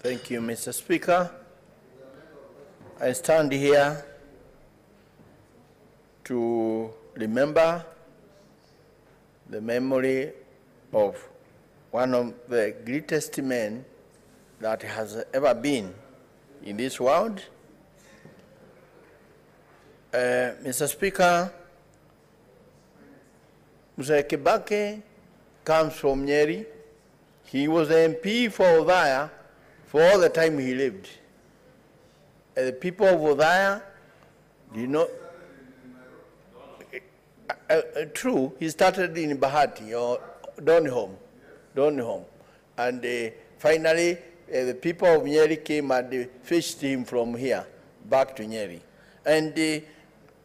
Thank you, Mr. Speaker. I stand here to remember the memory of one of the greatest men that has ever been in this world. Uh, Mr. Speaker, Mzee Kibaki comes from Nyeri. He was the MP for Othaya for all the time he lived. Uh, the people of Othaya did not. Uh, uh, true, he started in Bahati or Donholm, Donholm, and uh, finally uh, the people of Nyeri came and uh, fetched him from here back to Nyeri. And uh,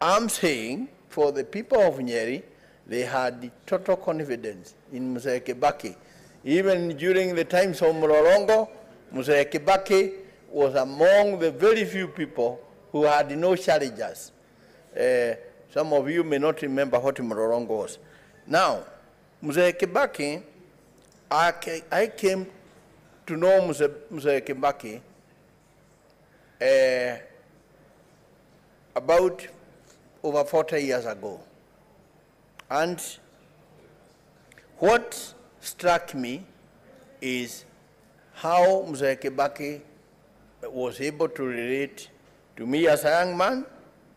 I'm saying for the people of Nyeri, they had total confidence in Mzee Kibaki. Even during the times of Mlolongo, Mzee Kibaki was among the very few people who had no challenges. Uh, some of you may not remember what Mlolongo was. Now, Mzee Kibaki, I, I came to know Mzee Kibaki uh, about over 40 years ago. And what struck me is how Mzee Kibaki was able to relate to me as a young man,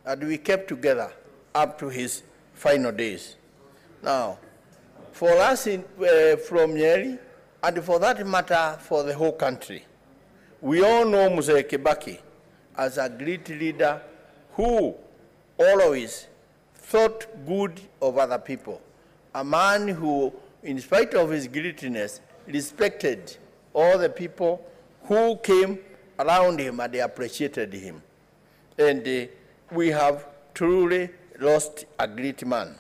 and we kept together up to his final days. Now, for us in, uh, from Nyeri, and for that matter, for the whole country, we all know Mzee Kibaki as a great leader who always thought good of other people. A man who, in spite of his greatness, respected all the people who came around him and they appreciated him. And uh, we have truly lost a great man.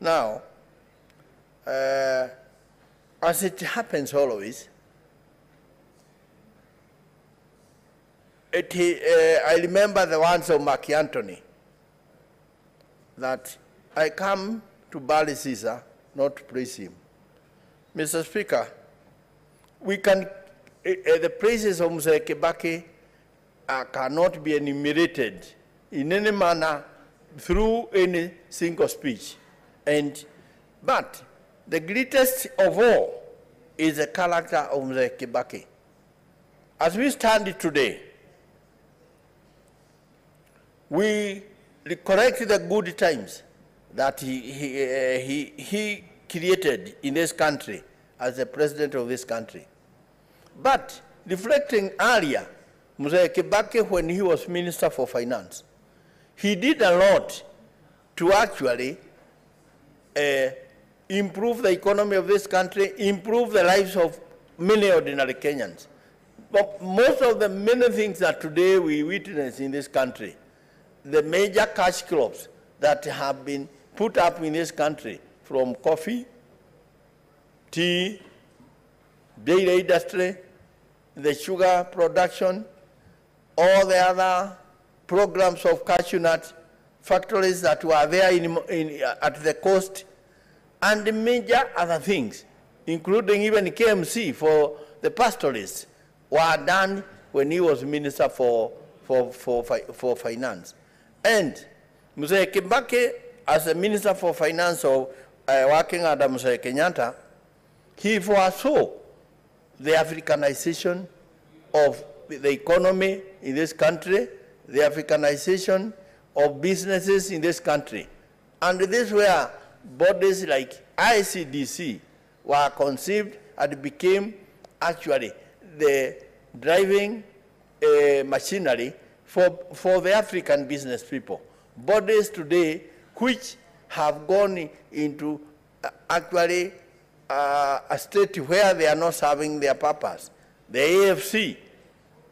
Now, uh, as it happens always, it, uh, I remember the words of Mark Antony that I come to Bali Caesar not to praise him. Mr. Speaker, we can, uh, uh, the praises of Mzee Kibaki uh, cannot be enumerated in any manner through any single speech. And, but the greatest of all is the character of Mzee Kibaki. As we stand today, we recollect the good times that he, he, uh, he, he created in this country as the president of this country. But reflecting earlier, Mzee Kibaki, when he was Minister for Finance, he did a lot to actually uh, improve the economy of this country, improve the lives of many ordinary Kenyans. But most of the many things that today we witness in this country, the major cash crops that have been put up in this country, from coffee, tea, dairy industry, the sugar production, all the other programs of cashew nut factories that were there in, in, at the coast, and major other things, including even KMC for the pastoralists, were done when he was minister for, for, for, for finance. And Mzee Kibaki, as a minister for finance, or uh, working under Mzee Kenyatta, he foresaw the Africanization of the economy in this country, the Africanization of businesses in this country. And this is where bodies like ICDC were conceived and became actually the driving uh, machinery for, for the African business people. Bodies today which have gone into uh, actually uh, a state where they are not serving their purpose. The AFC,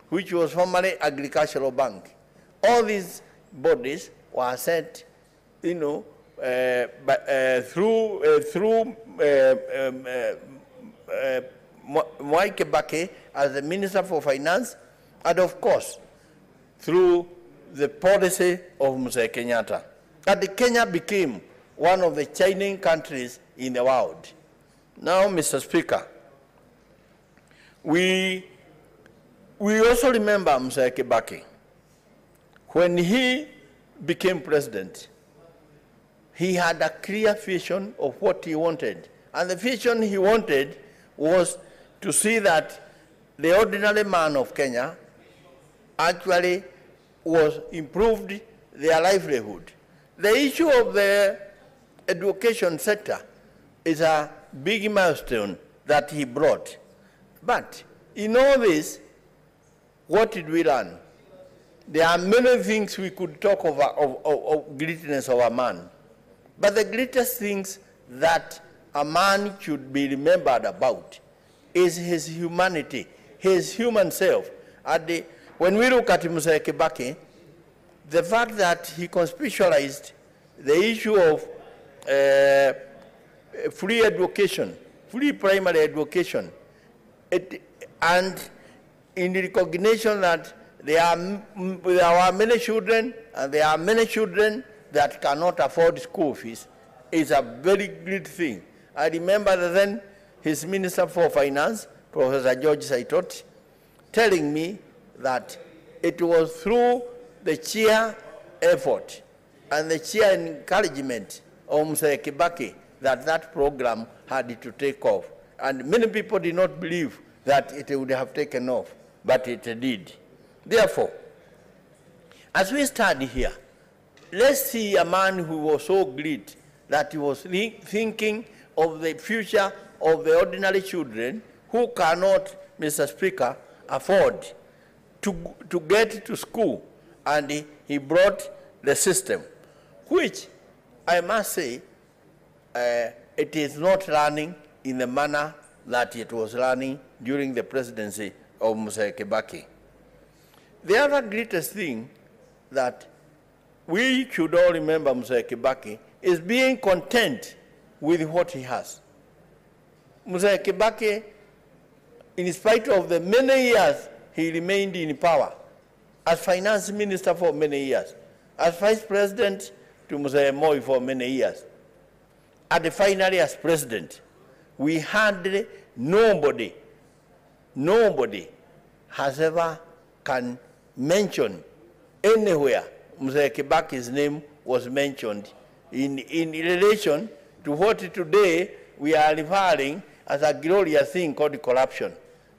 which was formerly Agricultural Bank. All these bodies were set, you know, uh, uh, through, uh, through uh, um, uh, uh, Mwai Kibaki as the Minister for Finance, and of course, through the policy of Mzee Kenyatta. And Kenya became one of the shining countries in the world. Now, Mr. Speaker, we We also remember Mzee Kibaki. When he became president, he had a clear vision of what he wanted. And the vision he wanted was to see that the ordinary man of Kenya actually was improved their livelihood. The issue of the education sector is a big milestone that he brought. But in all this, what did we learn? There are many things we could talk of, of, of, of greatness of a man. But the greatest things that a man should be remembered about is his humanity, his human self. The, when we look at Mzee Kibaki, the fact that he conspicualized the issue of uh, Eh, free education, free primary education, it, and in recognition that there are, there are many children and there are many children that cannot afford school fees is a very great thing. I remember then his Minister for Finance, Professor George Saitoti, telling me that it was through the sheer effort and the sheer encouragement of Mr. Kibaki that that program had to take off. And many people did not believe that it would have taken off, but it did. Therefore, as we stand here, let's see a man who was so great that he was thinking of the future of the ordinary children who cannot, Mr. Speaker, afford to, to get to school. And he, he brought the system, which I must say, Uh, it is not running in the manner that it was running during the presidency of Mzee Kibaki. The other greatest thing that we should all remember Mzee Kibaki is being content with what he has. Mzee Kibaki, in spite of the many years he remained in power, as finance minister for many years, as vice president to Mzee Moi for many years, and finally as president, we had nobody, nobody has ever can mention anywhere Mzee Kibaki's name was mentioned in, in relation to what today we are referring as a glorious thing called corruption.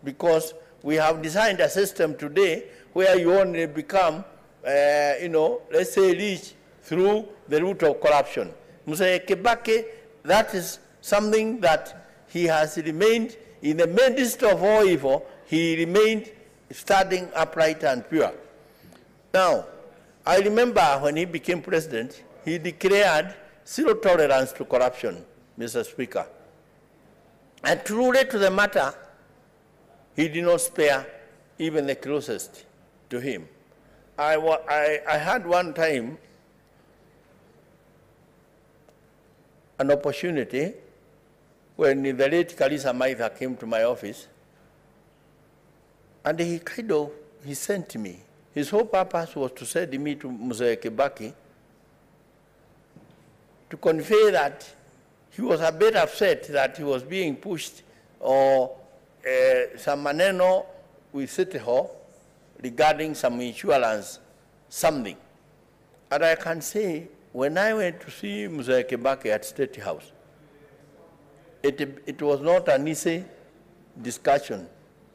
Because we have designed a system today where you only become, uh, you know, let's say rich through the route of corruption. Mzee Kibaki, that is something that he has remained in the midst of all evil, he remained standing upright and pure. Now, I remember when he became president, he declared zero tolerance to corruption, Mr. Speaker. And truly to the matter, he did not spare even the closest to him. I, I, I had one time an opportunity when the late Karisa Maitha came to my office, and he kind of, he sent me his whole purpose was to send me to Mzee Kibaki to convey that he was a bit upset that he was being pushed or uh, some maneno with City Hall regarding some insurance, something. And I can say, when I went to see Mzee Kibaki at State House, it, it was not an easy discussion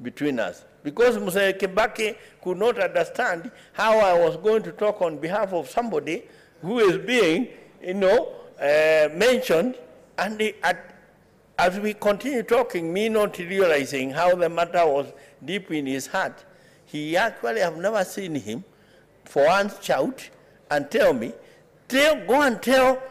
between us. Because Mzee Kibaki could not understand how I was going to talk on behalf of somebody who is being, you know, uh, mentioned, and the, at, as we continued talking, me not realizing how the matter was deep in his heart, he actually, I've never seen him for once shout and tell me, tell, go and tell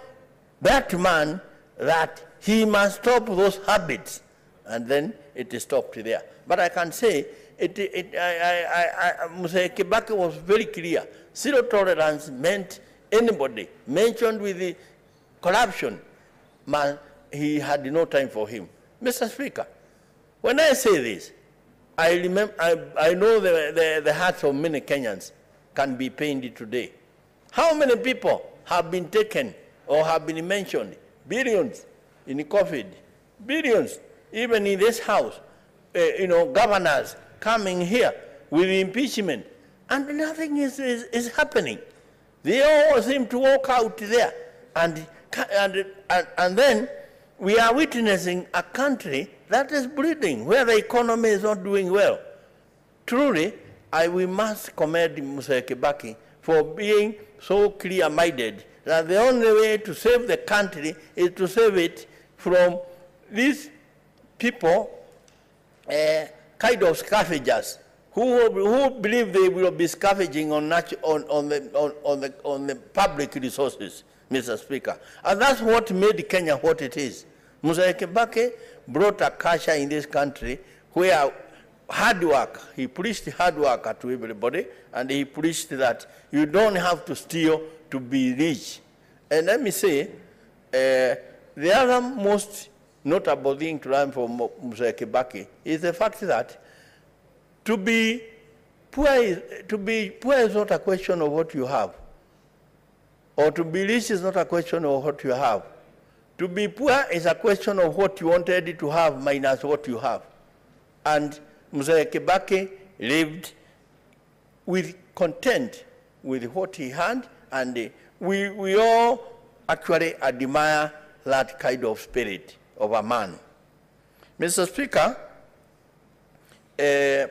that man that he must stop those habits. And then it stopped there. But I can say it, it, I, I, I, Mr. Kibaki was very clear. Zero tolerance meant anybody mentioned with the corruption, man, he had no time for him. Mr. Speaker, when I say this, I, remember, I, I know the, the, the hearts of many Kenyans can be pained today. How many people have been taken or have been mentioned? Billions in COVID, billions, even in this house, uh, you know, governors coming here with impeachment, and nothing is, is, is happening. They all seem to walk out there. And, and, and, and then we are witnessing a country that is bleeding, where the economy is not doing well. Truly, I, we must commend Mzee Kibaki for being so clear-minded that the only way to save the country is to save it from these people, uh, kind of scavengers, who, who believe they will be scavenging on, on, on, the, on, on, the, on the public resources, Mr. Speaker. And that's what made Kenya what it is. Mzee Kibaki brought a culture in this country where hard work, he preached hard work to everybody, and he preached that you don't have to steal to be rich. And let me say, uh, the other most notable thing to learn from Mzee Kibaki is the fact that to be poor is, to be poor is not a question of what you have, or to be rich is not a question of what you have. To be poor is a question of what you wanted to have minus what you have. And Mzee Kibaki lived with content with what he had, and we, we all actually admire that kind of spirit of a man. Mr. Speaker, uh,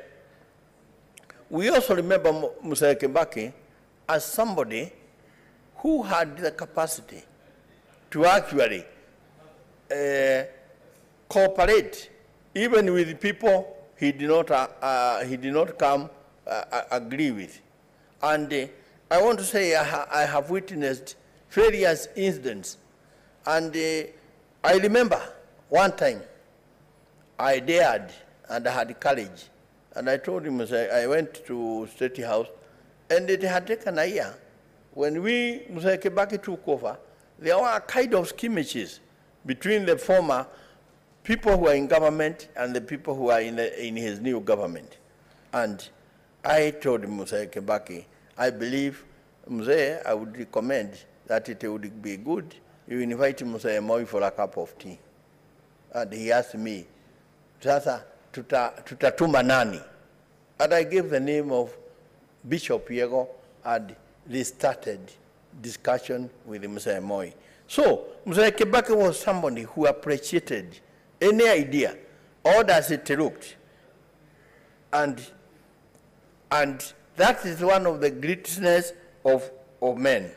we also remember Mzee Kibaki as somebody who had the capacity to actually uh, cooperate even with people he did not, uh, uh, he did not come uh, uh, agree with. And I want to say I, ha I, have witnessed various incidents. And I remember one time I dared and I had courage. And I told him, I went to State House, and it had taken a year. When we, Mzee Kibaki took over, there were a kind of skirmishes between the former people who are in government and the people who are in, the, in his new government. And I told Mzee Kibaki, I believe, Mzee, I would recommend that it would be good you invite Mzee Moi for a cup of tea. And he asked me, sasa tuta, tutatuma nani? And I gave the name of Bishop Yego and they started discussion with Mzee Moi. So, Mzee Kibaki was somebody who appreciated any idea, all as it looked. And, and that is one of the greatness of, of men.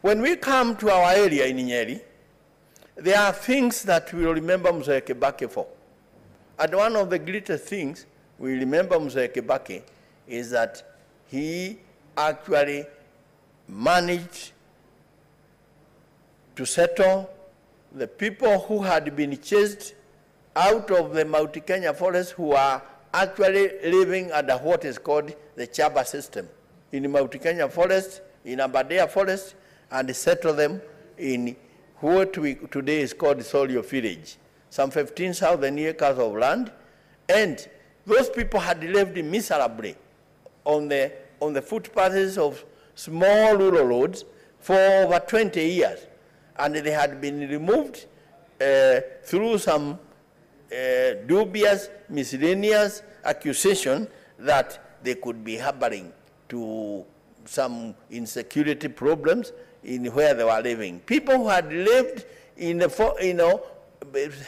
When we come to our area in Nyeri, there are things that we will remember Mzee Kibaki for. And one of the greatest things we remember Mzee Kibaki is that he actually managed to settle the people who had been chased out of the Mount Kenya forest who are actually living under what is called the shamba system. In Mount Kenya forest, in Aberdare forest, and settle them in what we today is called Solio village, some 15,000 acres of land, and those people had lived miserably on the, on the footpaths of small rural roads for over 20 years, and they had been removed uh, through some dubious, miscellaneous accusation that they could be harboring to some insecurity problems in where they were living. People who had lived in the, you know,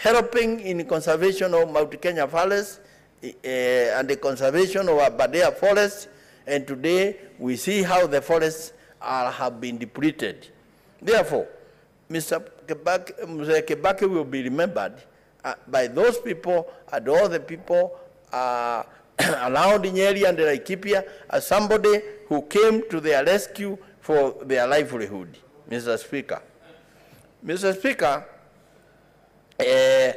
helping in conservation of Mount Kenya forests uh, and the conservation of Aberdare forest, and today we see how the forests are, have been depleted. Therefore, Mr. Kibaki, Mr. Kibaki will be remembered uh, by those people and all the people uh, around Nyeri and Laikipia as somebody who came to their rescue for their livelihood, Mr. Speaker. Mr. Speaker, uh,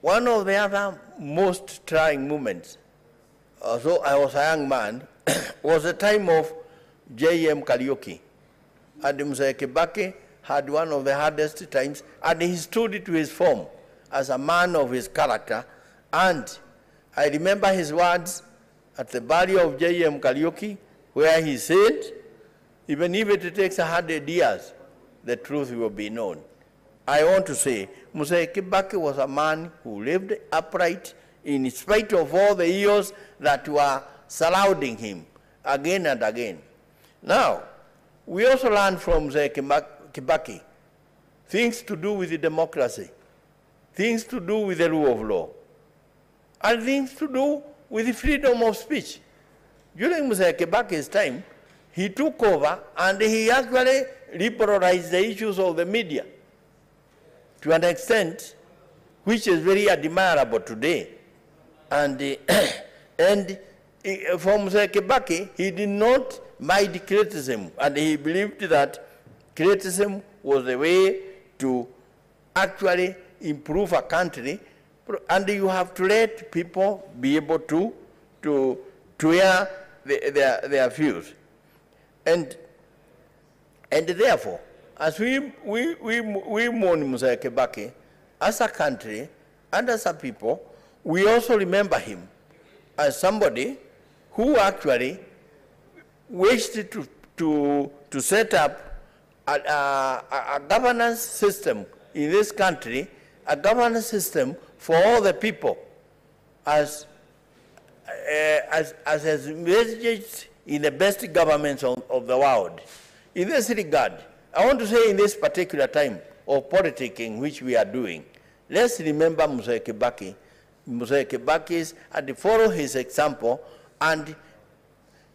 one of the other most trying moments, although I was a young man, was the time of J.M. Kariuki. And Mr. Kibaki had one of the hardest times, and he stood to his form as a man of his character. And I remember his words at the burial of J.M. Kariuki, where he said, even if it takes a hundred years, the truth will be known. I want to say, Mzee Kibaki was a man who lived upright in spite of all the years that were surrounding him again and again. Now, we also learn from the Kibaki things to do with the democracy, things to do with the rule of law, and things to do with the freedom of speech. During Mr. Kibaki's time, he took over and he actually liberalized the issues of the media to an extent which is very admirable today. And, uh, and uh, from Mr. Kibaki, he did not mind criticism, and he believed that criticism was the way to actually improve a country, and you have to let people be able to, to, to air the, their, their views. And, and therefore, as we, we, we, we mourn Mzee Kibaki, as a country and as a people, we also remember him as somebody who actually wished to, to, to set up a, a, a governance system in this country, a governance system for all the people as, uh, as, as envisaged in the best governments of, of the world. In this regard, I want to say in this particular time of politicking which we are doing, let's remember Mzee Kibaki, Mzee Kibaki's, and follow his example and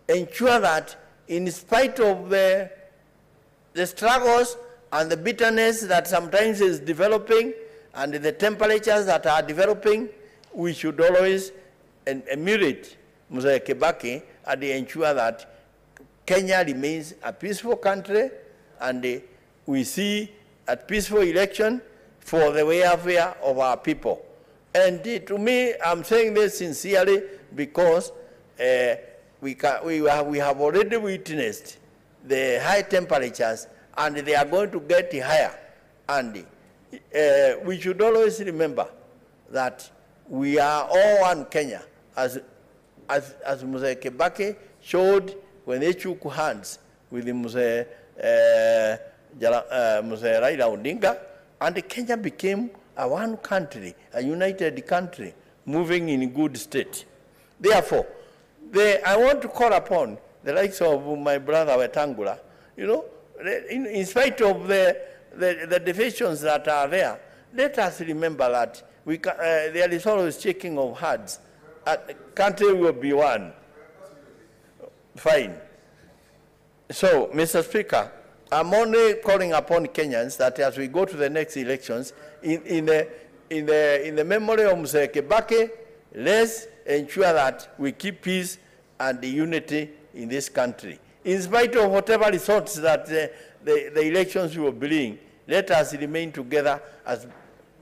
ensure that in spite of the, the struggles and the bitterness that sometimes is developing and the temperatures that are developing, we should always emulate Mzee Kibaki and ensure that Kenya remains a peaceful country and we see a peaceful election for the welfare of our people. And to me, I'm saying this sincerely because uh, we, can, we, have, we have already witnessed the high temperatures and they are going to get higher. And uh, we should always remember that we are all one Kenya, as, as, as Mzee Kibaki showed when they shook hands with Mzee, uh, Jala, uh, Mzee Raila Odinga, and Kenya became a one country, a united country, moving in good state. Therefore, the, I want to call upon the likes of my brother Wetangula, you know, in, in spite of the, the, the, divisions that are there, let us remember that we uh, there is always checking of hearts. A country will be one. Fine. So, Mr. Speaker, I'm only calling upon Kenyans that as we go to the next elections, in, in, the, in, the, in the memory of Mr. Kibaki, let's ensure that we keep peace and unity in this country. In spite of whatever results that the, the, the elections will bring, let us remain together as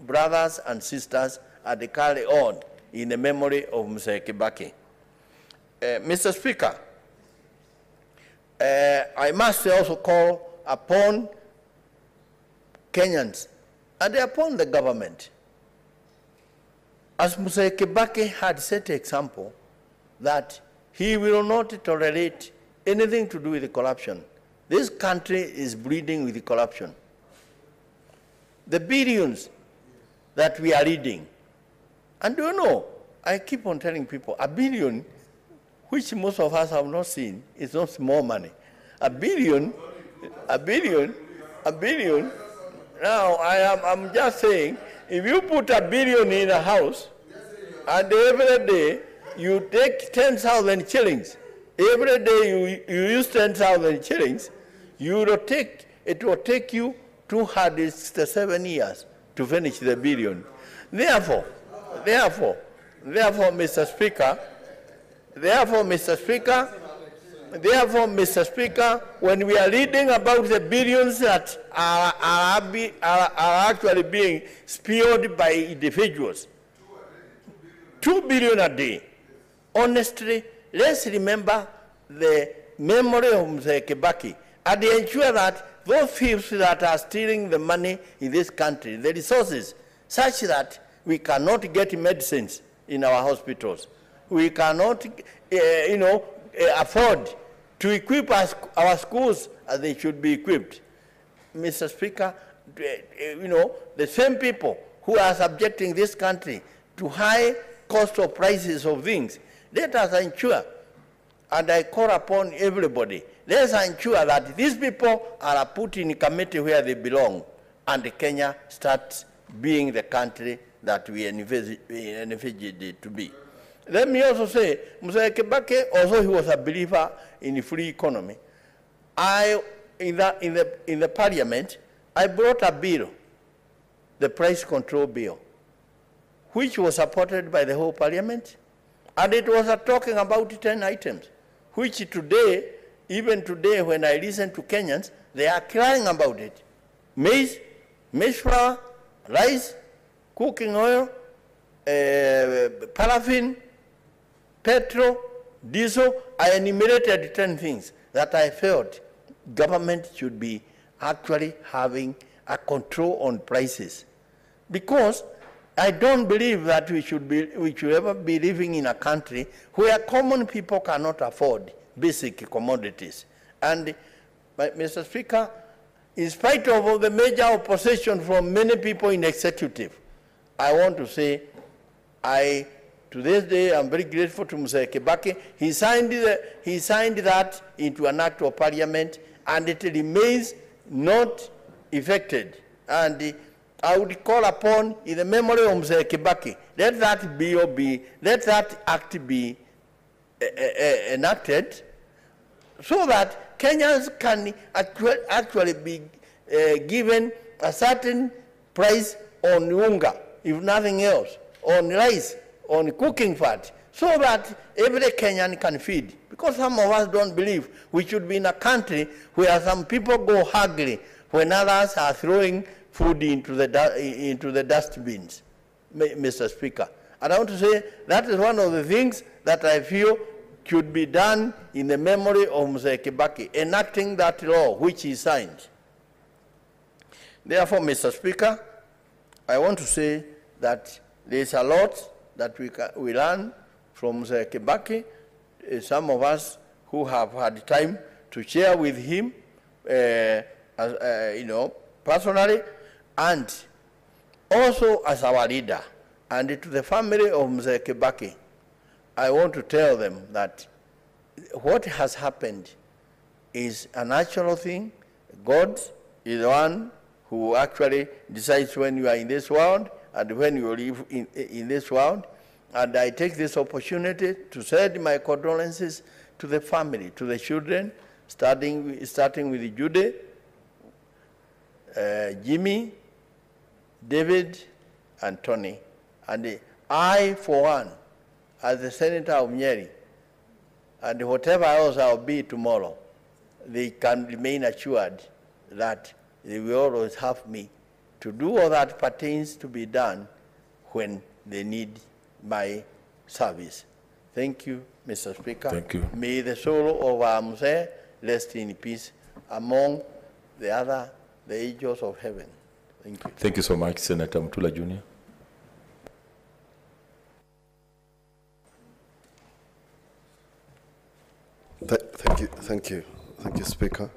brothers and sisters and carry on in the memory of Mr. Kibaki. Uh, Mr. Speaker, uh, I must also call upon Kenyans and upon the government as Mzee Kibaki had set example that he will not tolerate anything to do with the corruption. This country is bleeding with corruption. The billions that we are reading, and do you know, I keep on telling people, a billion, which most of us have not seen, is not small money. A billion, a billion, a billion. Now, I am I'm just saying, if you put a billion in a house, and every day you take 10,000 shillings, every day you, you use 10,000 shillings, you will take, it will take you 267 years to finish the billion. Therefore, therefore, therefore, Mr. Speaker, therefore, Mr. Speaker, Therefore, Mr. Speaker, when we are reading about the billions that are, are, are, are actually being spewed by individuals, two billion a day, honestly, let's remember the memory of Mr. Kibaki and ensure that those thieves that are stealing the money in this country, the resources, such that we cannot get medicines in our hospitals. We cannot, uh, you know, uh, afford to equip our, our schools as they should be equipped. Mr. Speaker, uh, you know, the same people who are subjecting this country to high cost of prices of things, let us ensure And I call upon everybody, let's ensure that these people are put in committee where they belong, and Kenya starts being the country that we envisage envisaged it to be. Let me also say, Mr. Kibaki, although he was a believer in free economy, I, in the, in the, in the parliament, I brought a bill, the price control bill, which was supported by the whole parliament, and it was talking about 10 items, which today, even today, when I listen to Kenyans, they are crying about it. Maize, maize flour, rice, cooking oil, uh, paraffin, petrol, diesel. I enumerated 10 things that I felt government should be actually having a control on prices. Because I don't believe that we should, be, we should ever be living in a country where common people cannot afford basic commodities. And, uh, Mr. Speaker, in spite of all the major opposition from many people in executive, I want to say I, to this day, I'm very grateful to Mr. Kibaki. He signed, the, he signed that into an act of parliament, and it remains not effected. And uh, I would call upon, in the memory of Mr. Kibaki, let that be, let that act be uh, uh, enacted so that Kenyans can actually, actually be uh, given a certain price on unga, if nothing else, on rice, on cooking fat, so that every Kenyan can feed. Because some of us don't believe we should be in a country where some people go hungry when others are throwing food into the, into the dustbins, Mr. Speaker. And I want to say that is one of the things that I feel should be done in the memory of Mr. Kibaki, enacting that law which he signed. Therefore, Mr. Speaker, I want to say that there is a lot that we, can, we learn from Mr. Kibaki. Uh, some of us who have had time to share with him, uh, uh, you know, personally, and also as our leader, and to the family of Mr. Kibaki, I want to tell them that what has happened is a natural thing. God is the one who actually decides when you are in this world and when you live in, in this world. And I take this opportunity to send my condolences to the family, to the children, starting, starting with Judy, uh, Jimmy, David, and Tony. And I, for one, as the senator of Nyeri, and whatever else I'll be tomorrow, they can remain assured that they will always have me to do all that pertains to be done when they need my service. Thank you, Mr. Speaker. Thank you. May the soul of our Muse rest in peace among the other, the angels of heaven. Thank you. Thank you so much, Senator Mutula Jr. Th- Thank you, thank you, thank you, Speaker.